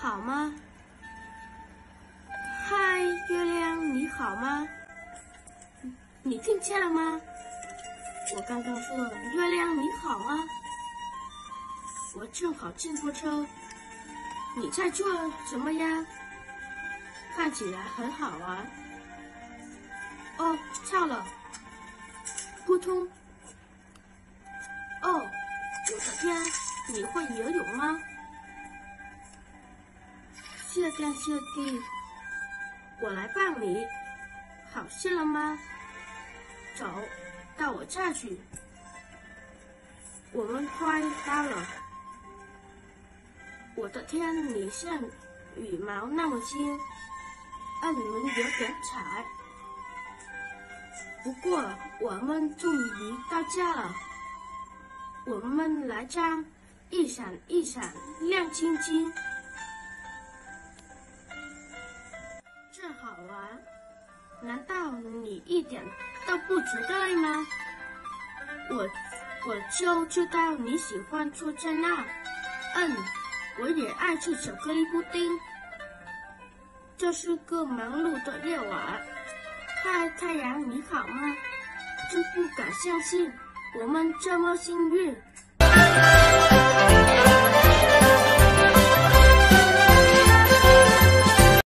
好吗？嗨，月亮，你好吗？你听见了吗？我刚刚说月亮你好啊。我正好经过车，你在做什么呀？看起来很好玩。哦，跳了，扑通。哦，我的天，你会游泳吗？谢天谢地，我来帮你，好些了吗？走，到我这去，我们快到了。我的天，你像羽毛那么轻，按你们有点踩。不过我们终于到家了，我们来张一闪一闪亮晶晶。好玩，难道你一点都不觉得累吗？我我就知道你喜欢坐在那，嗯，我也爱吃巧克力布丁。这是个忙碌的夜晚，嗨，太阳你好吗？真不敢相信，我们这么幸运。